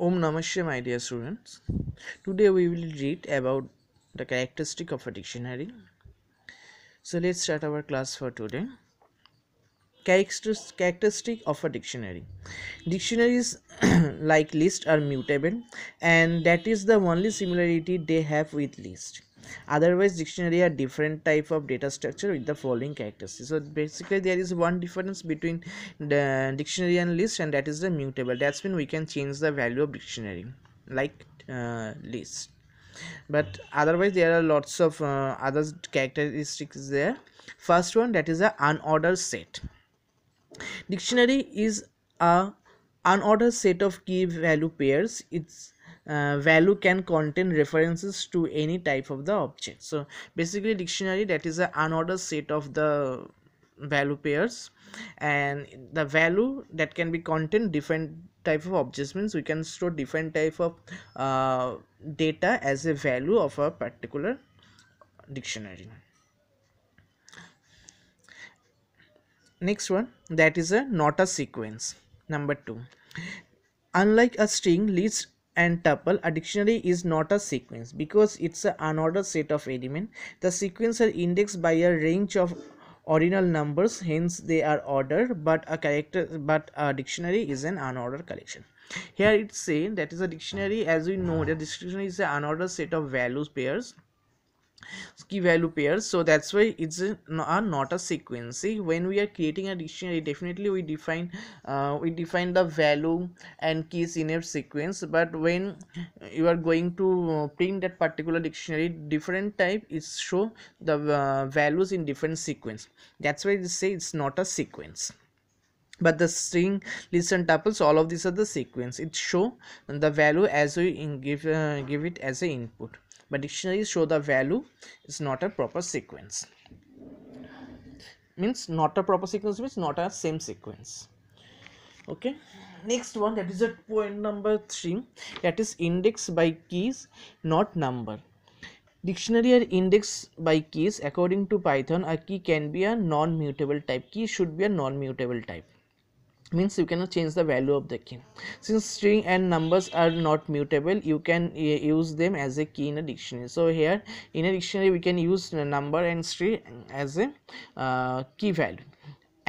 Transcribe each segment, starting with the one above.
Om Namaste my dear students. Today we will read about the characteristic of a dictionary. So let's start our class for today. Characteristic of a dictionary. Dictionaries like list are mutable and that is the only similarity they have with list. Otherwise dictionary are different type of data structure with the following characteristics. So basically there is one difference between the dictionary and list and that is the mutable. That's when we can change the value of dictionary like uh, list but otherwise there are lots of uh, other characteristics there first one that is a unordered set dictionary is a unordered set of key value pairs its uh, value can contain references to any type of the object. So basically dictionary that is a unordered set of the value pairs. And the value that can be contain different type of objects means we can store different type of uh, data as a value of a particular dictionary. Next one that is a not a sequence. Number two unlike a string list and tuple a dictionary is not a sequence because it's an unordered set of element. The sequence are indexed by a range of ordinal numbers hence they are ordered but a character but a dictionary is an unordered collection. Here it's saying that is a dictionary. As we know the dictionary is an unordered set of values pairs key value pairs. So that's why it's a, are not a sequence. See when we are creating a dictionary definitely we define uh, we define the value and keys in a sequence. But when you are going to print that particular dictionary different type is show the uh, values in different sequence. That's why they say it's not a sequence. But the string list and tuples all of these are the sequence. It show the value as we give uh, give it as a input but dictionaries show the value is not a proper sequence. Means not a proper sequence means not a same sequence. Okay. Next one that is a point number three. That is index by keys not number. Dictionary are indexed by keys. According to python a key can be a non-mutable type. Key should be a non-mutable type means you cannot change the value of the key. Since string and numbers are not mutable you can uh, use them as a key in a dictionary. So here in a dictionary we can use number and string as a uh, key value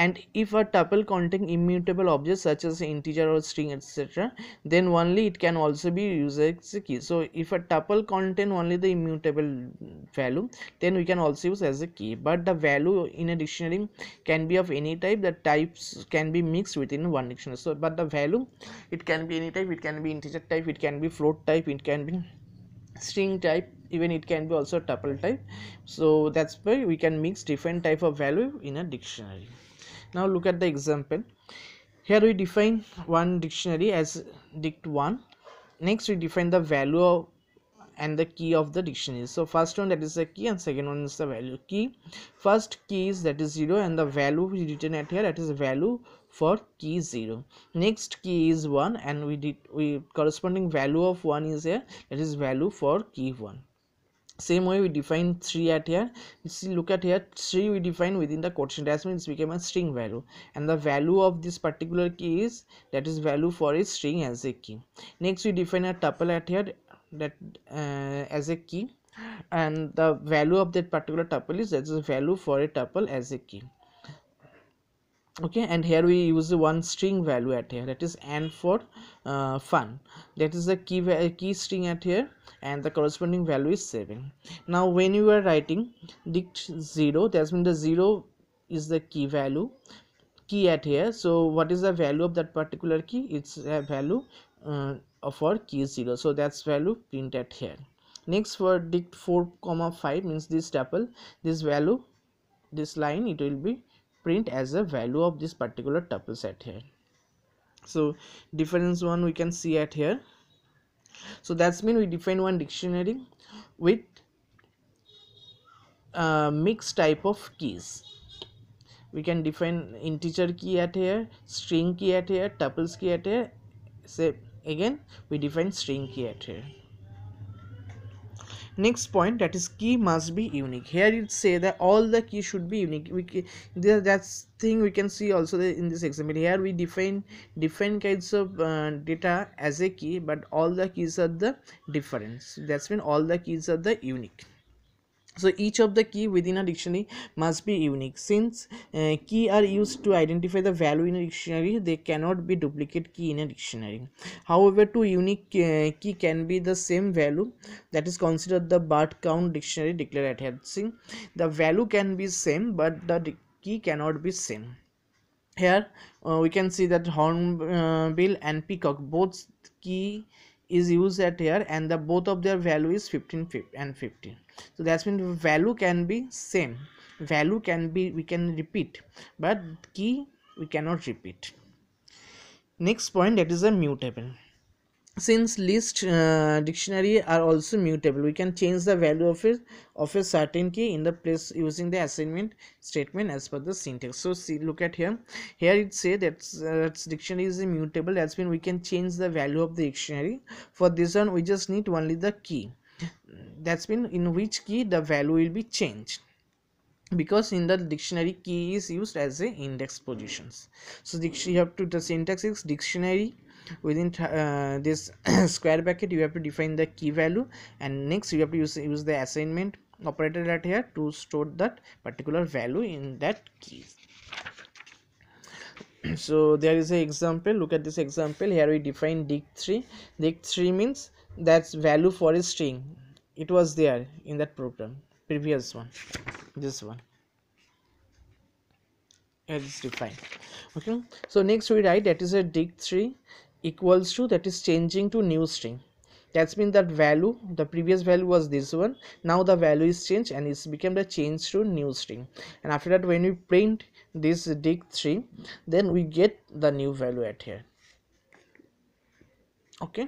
and if a tuple contain immutable objects such as integer or string etc then only it can also be used as a key. So if a tuple contain only the immutable value then we can also use as a key. But the value in a dictionary can be of any type. The types can be mixed within one dictionary. So but the value it can be any type. It can be integer type. It can be float type. It can be string type. Even it can be also tuple type. So that's why we can mix different type of value in a dictionary now look at the example. Here we define one dictionary as dict1 next we define the value of and the key of the dictionary. So first one that is the key and second one is the value key. First key is that is 0 and the value we written at here that is value for key 0 next key is 1 and we did we corresponding value of 1 is here that is value for key 1 same way we define 3 at here. You see look at here 3 we define within the quotient. That means became a string value. And the value of this particular key is that is value for a string as a key. Next we define a tuple at here that uh, as a key. And the value of that particular tuple is that is value for a tuple as a key okay and here we use one string value at here. That is n for uh, fun. That is the key key string at here and the corresponding value is 7 now when you are writing dict 0 that means the 0 is the key value key at here. So what is the value of that particular key? It's a value uh, our key 0 so that's value printed here. Next for dict 4 comma 5 means this tuple this value this line it will be print as a value of this particular tuple set here. So difference one we can see at here. So that's mean we define one dictionary with uh, mixed type of keys. We can define integer key at here string key at here tuples key at here. Say again we define string key at here next point that is key must be unique. Here it say that all the key should be unique. We that's thing we can see also in this example. Here we define different kinds of uh, data as a key but all the keys are the difference. That's mean all the keys are the unique so each of the key within a dictionary must be unique. Since uh, key are used to identify the value in a dictionary they cannot be duplicate key in a dictionary. However two unique uh, key can be the same value that is considered the word count dictionary declared at see the value can be same but the key cannot be same. Here uh, we can see that hornbill and peacock both key is used at here and the both of their value is 15 and 15 so that's mean value can be same. Value can be we can repeat but key we cannot repeat. Next point that is a mutable. Since list uh, dictionary are also mutable we can change the value of it of a certain key in the place using the assignment statement as per the syntax. So see look at here. Here it say that uh, dictionary is immutable. That's mean we can change the value of the dictionary. For this one we just need only the key that's been in which key the value will be changed. Because in the dictionary key is used as a index positions. So you have to the syntax is dictionary. Within uh, this square bracket you have to define the key value. And next you have to use, use the assignment operator right here to store that particular value in that key so there is a example. Look at this example. Here we define dict3 dict3 means that's value for a string. It was there in that program previous one. This one. It is defined. Okay? So next we write that is a dict3 equals to that is changing to new string. That's mean that value the previous value was this one. Now the value is changed and it's become the change to new string. And after that when we print this dict3 then we get the new value at here. Okay.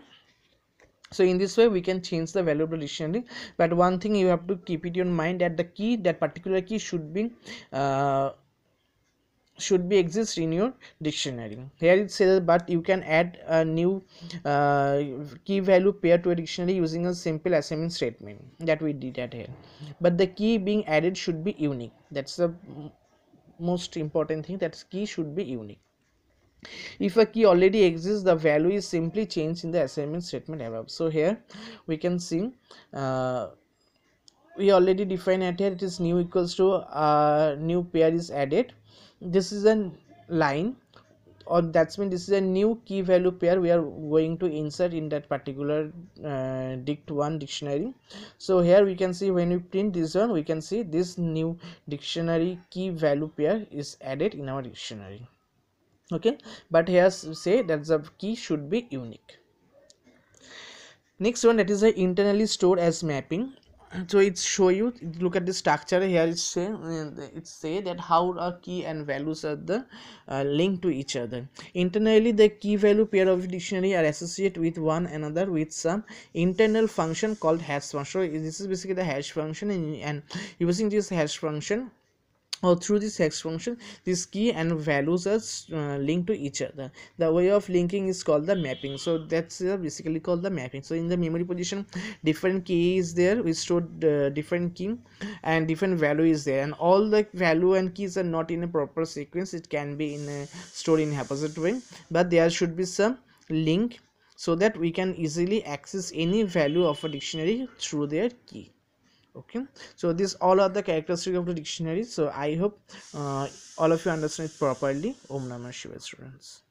So in this way we can change the value of dictionary but one thing you have to keep it in mind that the key that particular key should be uh, should be exist in your dictionary. Here it says but you can add a new uh, key value pair to a dictionary using a simple assignment statement that we did at here. But the key being added should be unique. That's the most important thing that key should be unique. If a key already exists the value is simply changed in the assignment statement above. So here we can see uh, we already define at here it is new equals to uh, new pair is added. This is a line or that's mean this is a new key value pair we are going to insert in that particular uh, dict1 dictionary. So here we can see when we print this one we can see this new dictionary key value pair is added in our dictionary. Okay? But here say that the key should be unique. Next one that is internally stored as mapping so it's show you look at the structure. Here it's say it's say that how a key and values are the uh, linked to each other. Internally the key value pair of dictionary are associated with one another with some internal function called hash function. So this is basically the hash function and using this hash function or through this hash function this key and values are uh, linked to each other. The way of linking is called the mapping. So that's uh, basically called the mapping. So in the memory position different key is there. We stored uh, different key and different value is there. And all the value and keys are not in a proper sequence. It can be in a stored in haphazard way. But there should be some link so that we can easily access any value of a dictionary through their key okay. So these all are the characteristics of the dictionary. So i hope uh, all of you understand it properly. Om namah shivaya students